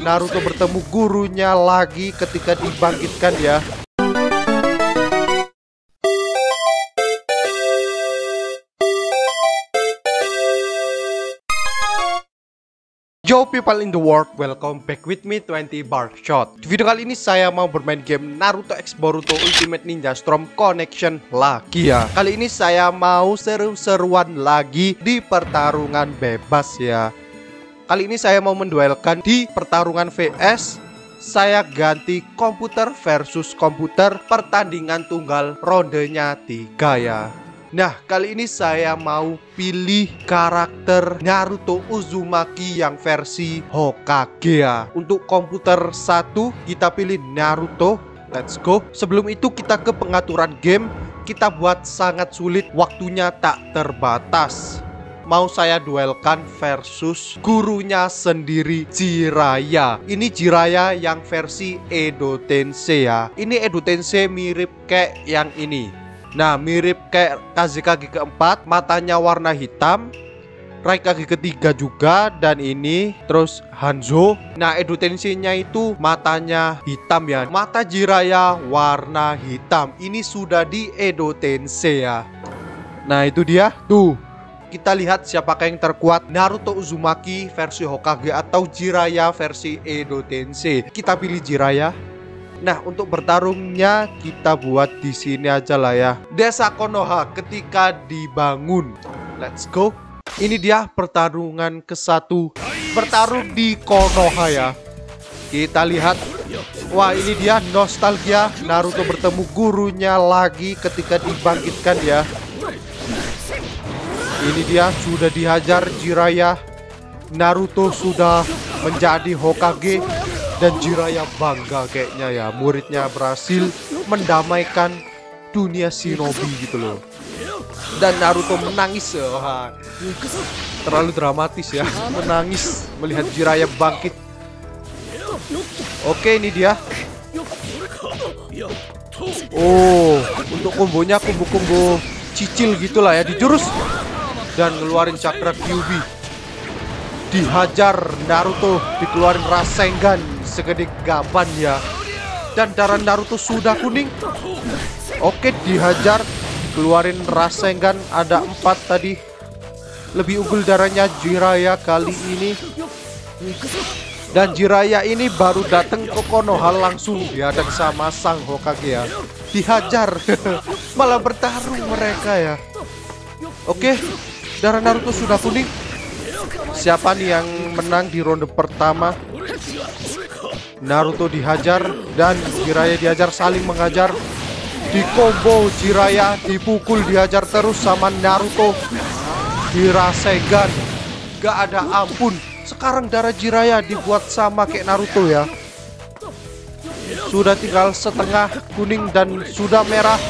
Naruto bertemu gurunya lagi ketika dibangkitkan ya. Yo people in the world, welcome back with me 20 Bar Shot. Di video kali ini saya mau bermain game Naruto X Boruto Ultimate Ninja Storm Connection lagi ya. Kali ini saya mau seru-seruan lagi di pertarungan bebas ya. Kali ini saya mau menduelkan di pertarungan VS saya ganti komputer versus komputer pertandingan tunggal rondenya 3 ya. Nah, kali ini saya mau pilih karakter Naruto Uzumaki yang versi Hokage ya. Untuk komputer satu kita pilih Naruto. Let's go. Sebelum itu kita ke pengaturan game. Kita buat sangat sulit, waktunya tak terbatas. Mau saya duelkan versus gurunya sendiri Jiraya. Ini Jiraya yang versi Edo Tensei ya. Ini Edo Tensei mirip kayak yang ini. Nah, mirip kayak Kazekage keempat, matanya warna hitam. Raikage ketiga juga dan ini terus Hanzo. Nah, Edo Tensei-nya itu matanya hitam ya. Mata Jiraya warna hitam. Ini sudah di Edo Tensei ya. Nah, itu dia. Tuh. Kita lihat siapakah yang terkuat Naruto Uzumaki versi Hokage atau Jiraya versi Edo Tensei. Kita pilih Jiraya. Nah, untuk bertarungnya kita buat di sini aja lah ya. Desa Konoha ketika dibangun. Let's go. Ini dia pertarungan ke satu. Bertarung di Konoha ya. Kita lihat. Wah, ini dia nostalgia Naruto bertemu gurunya lagi ketika dibangkitkan ya. Ini dia sudah dihajar Jiraya. Naruto sudah menjadi Hokage. Dan Jiraya bangga kayaknya ya muridnya berhasil mendamaikan dunia shinobi gitu loh. Dan Naruto menangis Wah, terlalu dramatis ya menangis melihat Jiraya bangkit. Oke ini dia. Oh untuk kombonya kombo-kombo cicil gitulah ya dijurus dan ngeluarin cakra Kyubi dihajar Naruto dikeluarin Rasengan segede gaban ya. Dan darah Naruto sudah kuning. Oke dihajar keluarin Rasengan ada empat tadi. Lebih unggul darahnya Jiraya kali ini. Dan Jiraya ini baru datang ke Konoha langsung. Dihadang sama sang Hokage ya. Dihajar. Malah bertarung mereka ya. Oke darah Naruto sudah kuning. Siapa nih yang menang di ronde pertama? Naruto dihajar dan Jiraya dihajar saling mengajar di combo Jiraya dipukul dihajar terus sama Naruto. Dirasegan. Gak ada ampun. Sekarang darah Jiraya dibuat sama kayak Naruto ya. Sudah tinggal setengah kuning dan sudah merah.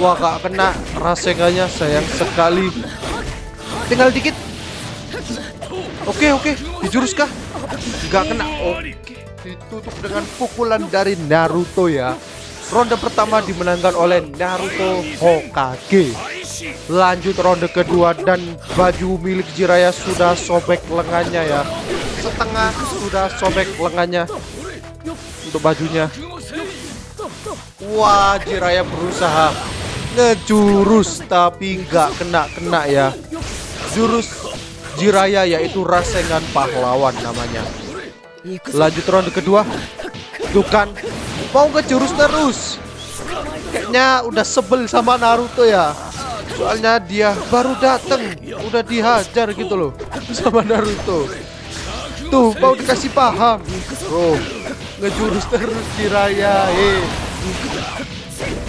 Wah gak kena. Rasengannya sayang sekali tinggal dikit oke oke dijurus kah gak kena oke ditutup dengan pukulan dari Naruto ya. Ronde pertama dimenangkan oleh Naruto Hokage. Lanjut ronde kedua dan baju milik Jiraya sudah sobek lengannya ya. Setengah sudah sobek lengannya untuk bajunya. Wah, Jiraya berusaha ngejurus tapi nggak kena-kena ya. Jurus Jiraya yaitu Rasengan Pahlawan namanya. Lanjut ronde kedua. Tuh kan mau ke jurus terus. Kayaknya udah sebel sama Naruto ya. Soalnya dia baru dateng udah dihajar gitu loh sama Naruto. Tuh mau dikasih paham. Oh, ngejurus terus Jiraya. Eh.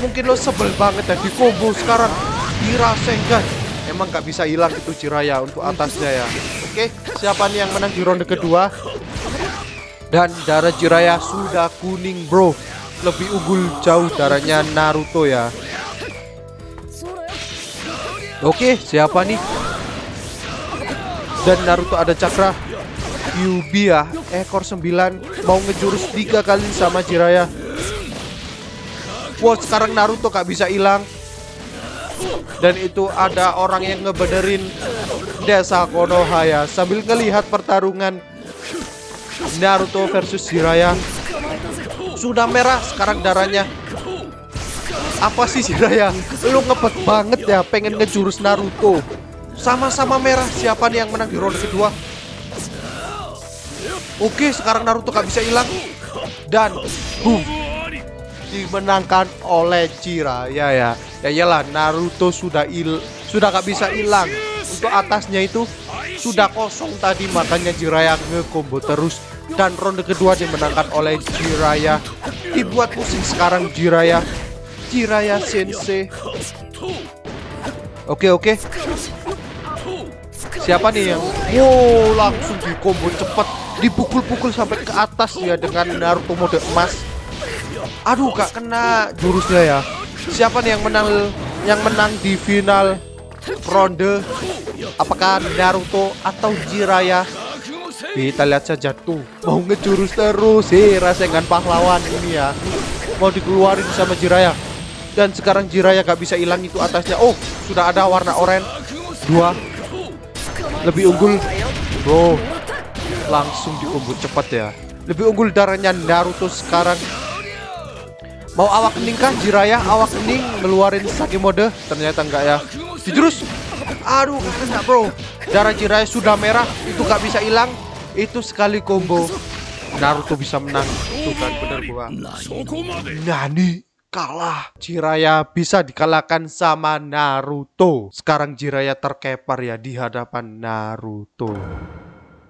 Mungkin lo sebel banget ya di combo sekarang dirasengan. Emang gak bisa hilang itu Jiraya untuk atasnya ya. Oke, siapa nih yang menang di ronde kedua? Dan darah Jiraya sudah kuning bro. Lebih unggul jauh darahnya Naruto ya. Oke siapa nih? Dan Naruto ada cakra. Yubi ya Ekor 9 Mau ngejurus tiga kali sama Jiraya. Wow sekarang Naruto gak bisa hilang Dan itu ada orang yang ngebenerin Desa Konoha ya Sambil ngelihat pertarungan Naruto versus Jiraiya. Sudah merah sekarang darahnya. Apa sih Jiraiya? Lu ngebet banget ya pengen ngejurus Naruto. Sama-sama merah Siapa nih yang menang di ronde kedua? Oke sekarang Naruto gak bisa hilang. Dan boom Dimenangkan oleh Jiraiya ya Ya. Iyalah Naruto sudah il sudah gak bisa hilang. Untuk atasnya itu sudah kosong tadi makanya Jiraya nge-combo terus. Dan ronde kedua dimenangkan oleh Jiraya dibuat pusing sekarang Jiraya Jiraya sensei. Oke oke. Siapa nih yang wow langsung di combo cepet. Dipukul-pukul sampai ke atas ya dengan Naruto mode emas aduh gak kena jurusnya ya. Siapa nih yang menang yang menang di final ronde? Apakah Naruto atau Jiraya? Kita lihat saja tuh. Mau ngejurus terus. Hei rasengan pahlawan ini ya. Mau dikeluarin sama Jiraya Dan sekarang Jiraya gak bisa hilang itu atasnya. Oh sudah ada warna oranye. Dua. Lebih unggul. Bro Langsung dikumpul cepat ya. Lebih unggul darahnya Naruto sekarang Mau awak kening kah Jiraya? Awak kening ngeluarin Sake mode? Ternyata enggak ya Dijurus Aduh, kena bro. Darah Jiraiya sudah merah, itu gak bisa hilang. Itu sekali combo. Naruto bisa menang. Itu kan bener gua. Nani kalah. Jiraiya bisa dikalahkan sama Naruto. Sekarang Jiraiya terkepar ya di hadapan Naruto.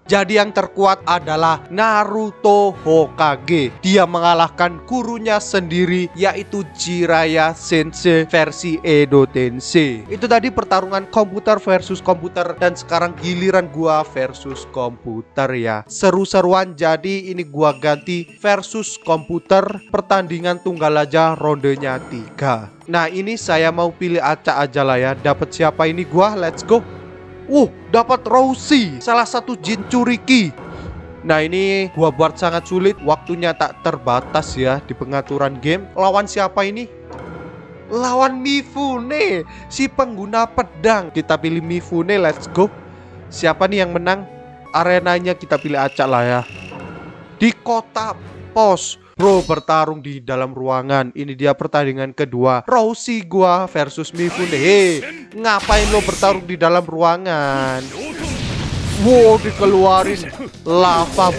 Jadi yang terkuat adalah Naruto Hokage. Dia mengalahkan gurunya sendiri yaitu Jiraiya Sensei versi Edo Tensei. Itu tadi pertarungan komputer versus komputer dan sekarang giliran gua versus komputer ya. Seru-seruan jadi ini gua ganti versus komputer pertandingan tunggal aja rondenya 3. Nah ini saya mau pilih acak aja lah ya Dapat siapa ini gua let's go Uh, dapat Rousey, salah satu jin curiki. Nah ini gua buat sangat sulit, waktunya tak terbatas ya di pengaturan game. Lawan siapa ini? Lawan Mifune, si pengguna pedang. Kita pilih Mifune, let's go. Siapa nih yang menang? Arenanya kita pilih acak lah ya. Di kota pos. Bro bertarung di dalam ruangan. Ini dia pertandingan kedua. Rousey gua versus Mifune Hei Ngapain lo bertarung di dalam ruangan? Wow dikeluarin Lava.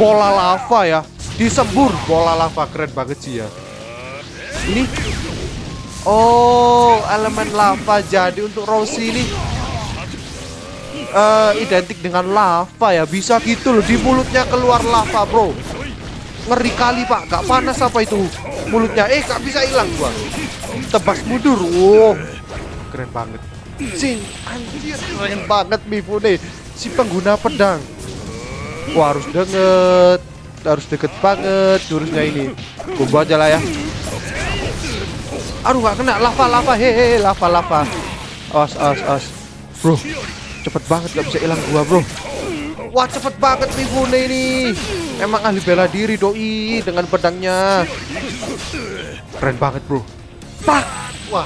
Bola lava ya. Disembur. Bola lava Keren banget sih ya. Ini. Oh elemen lava Jadi untuk Rousey ini. Uh, Identik dengan lava ya. Bisa gitu loh Di mulutnya keluar lava bro Ngeri kali pak, gak panas apa itu mulutnya? Eh gak bisa hilang gua. Tebas mundur, wow, keren banget. Sing, anjir keren banget Mifune, si pengguna pedang. Wah harus deket, harus deket banget jurusnya ini. Gua aja lah ya. Aduh gak kena lava lava hehe lava lava. Os os os, bro, cepet banget gak bisa hilang gua bro. Wah cepet banget Mifune ini. Emang ahli bela diri doi dengan pedangnya. Keren banget bro. Pak. Wah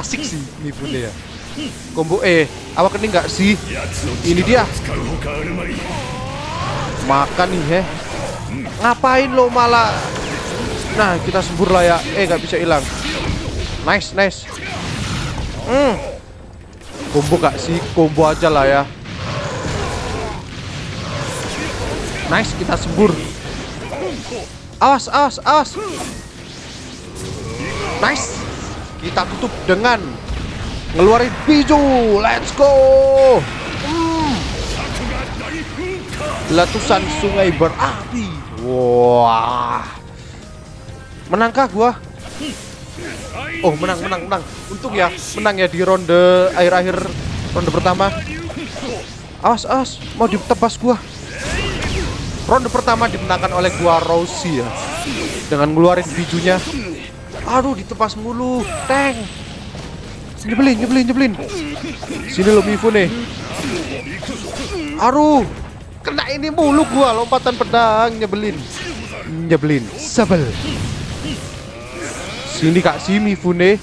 asik sih Mifune ya. Combo E. Awak ini nggak sih? Ini dia. Makan nih heh. Ngapain lo malah? Nah kita sembur lah ya. Eh nggak bisa hilang. Nice nice. Hmm. Combo gak sih? Combo aja lah ya. Nice, kita sembur. Awas, awas, awas. Nice. Kita tutup dengan ngeluarin biju. Let's go. Letusan sungai berapi. Wah. Menangkah gua? Oh, menang, menang, menang. Untung ya, menang ya di ronde akhir-akhir ronde pertama. Awas, awas, mau ditebas gua. Ronde pertama dimenangkan oleh gua Rousey ya. Dengan ngeluarin bijunya. Aduh, ditepas mulu. Tank. Nyebelin, nyebelin, nyebelin. Sini lo nih. Aduh. Kena ini mulu gua lompatan pedang nyebelin. Nyebelin. Sebel. Sini Kak si Mifune.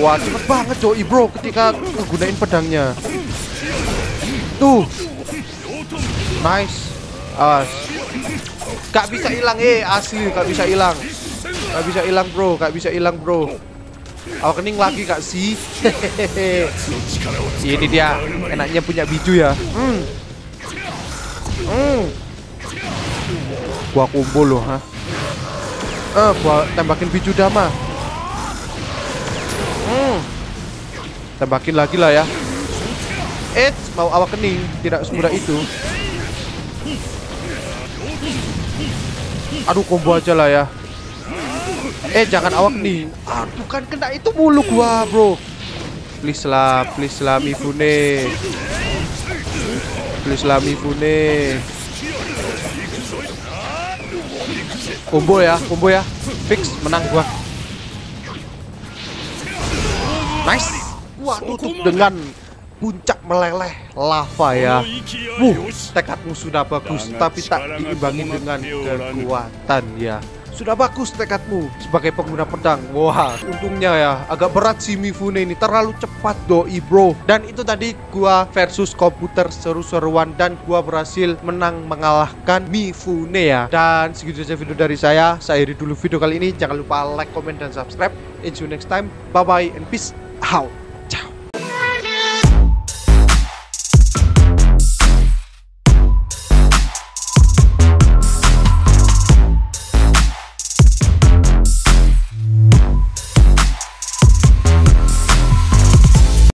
Wah, cepet banget Joey bro ketika menggunakan pedangnya. Tuh, Nice. Awas. Gak bisa hilang eh asli gak bisa hilang. Gak bisa hilang bro, gak bisa hilang bro. Awak kening lagi sih? Hehehe. Ini dia enaknya punya biju ya. Hmm. Hmm. Gua kumpul loh, ha. Eh, gua tembakin biju dama. Hmm. Tembakin lagi lah ya. Eh, mau awak kening tidak semudah itu. Aduh, combo aja lah ya. Eh, jangan awak nih. Aduh, kan kena itu mulu gua, bro. Please lah, please lah Mifune. Please lah Mifune. Combo ya, combo ya. Fix menang gua. Nice. Wah, tutup dengan puncak meleleh lava ya. Wuh, tekadmu sudah bagus, tapi tak diimbangi dengan kekuatan ya. Sudah bagus tekadmu sebagai pengguna pedang. Wah, untungnya ya agak berat si Mifune ini terlalu cepat doi bro. Dan itu tadi gua versus komputer seru-seruan dan gua berhasil menang mengalahkan Mifune ya. Dan segitu saja video dari saya. Saya akhiri dulu video kali ini. Jangan lupa like, comment dan subscribe. See you next time. Bye bye and peace out.